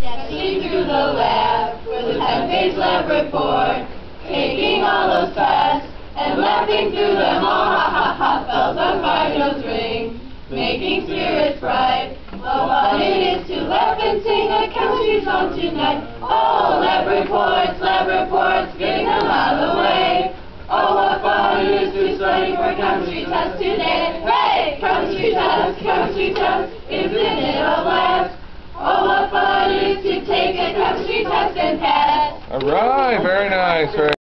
Dashing through the lab for the 10-page lab report, taking all those tests and laughing through them all. Ha ha ha, bells on finals ring, making spirits bright. What fun it is to laugh and sing a chemistry song tonight. Oh, lab reports, lab reports, getting them out of the way. Oh, what fun it is to study for chemistry test today. Hey, chemistry test, chemistry test, isn't it All right, very nice. Very